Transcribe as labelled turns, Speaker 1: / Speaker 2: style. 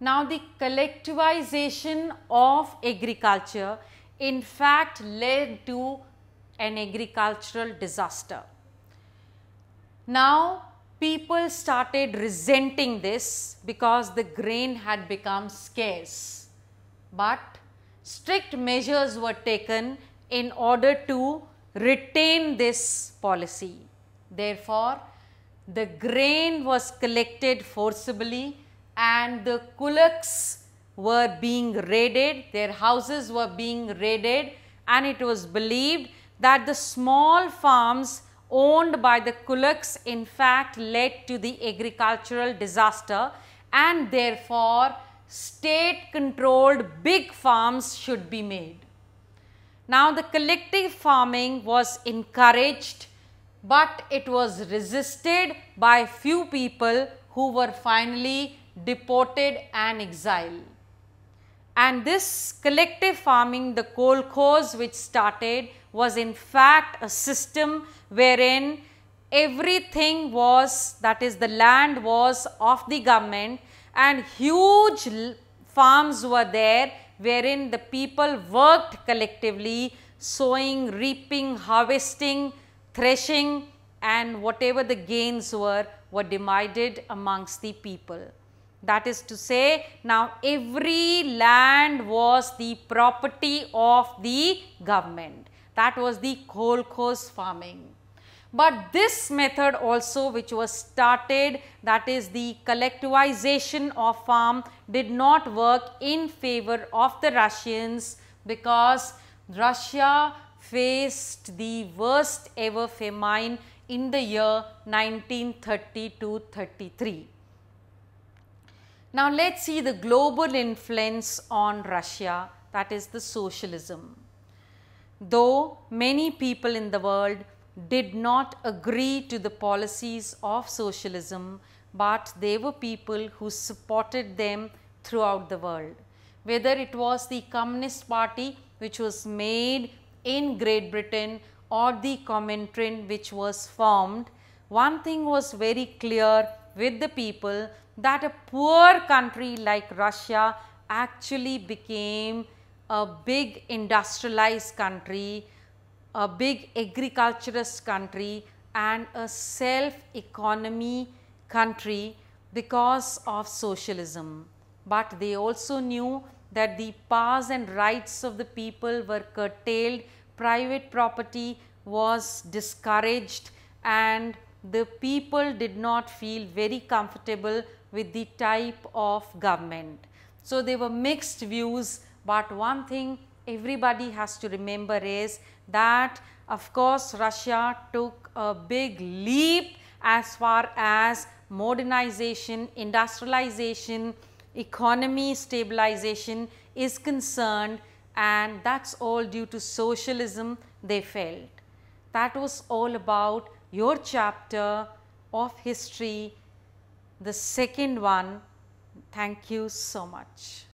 Speaker 1: Now, the collectivization of agriculture in fact led to an agricultural disaster. Now, people started resenting this because the grain had become scarce. But strict measures were taken in order to retain this policy. Therefore, the grain was collected forcibly and the kulaks were being raided, their houses were being raided. And it was believed that the small farms owned by the kulaks in fact led to the agricultural disaster. And therefore state controlled big farms should be made. Now the collective farming was encouraged but it was resisted by few people who were finally deported and exiled. And this collective farming, the kolkhoz which started was in fact a system wherein everything was that is the land was of the government and huge farms were there wherein the people worked collectively sowing, reaping, harvesting, threshing and whatever the gains were were divided amongst the people. That is to say now every land was the property of the government. That was the kolkhoz farming. But this method also which was started that is the collectivization of farm did not work in favor of the Russians because Russia faced the worst ever famine in the year 1930 33. Now, let us see the global influence on Russia that is the socialism. Though many people in the world did not agree to the policies of socialism, but they were people who supported them throughout the world. Whether it was the Communist Party which was made in Great Britain or the Comintern which was formed, one thing was very clear with the people that a poor country like Russia actually became a big industrialized country, a big agriculturist country and a self economy country because of socialism. But they also knew that the powers and rights of the people were curtailed, private property was discouraged and the people did not feel very comfortable with the type of government. So, there were mixed views, but one thing everybody has to remember is that of course, Russia took a big leap as far as modernization, industrialization, economy stabilization is concerned and that is all due to socialism they felt. That was all about your chapter of history the second one. Thank you so much.